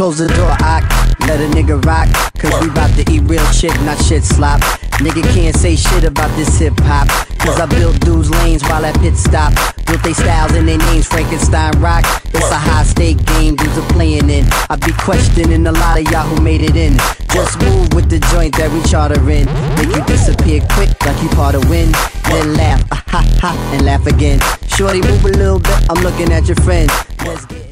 Close the door, I let a nigga rock. Cause we bout to eat real shit, not shit slop. Nigga can't say shit about this hip hop. Cause I built dudes lanes while at pit stop. Built they styles and their names, Frankenstein rock. It's a high stake game dudes are playing in. I be questioning a lot of y'all who made it in. Just move with the joint that we charter in. Make you disappear quick like you part of wind. Then laugh, ah, ha ha, and laugh again. Shorty, move a little bit, I'm looking at your friend. Let's get.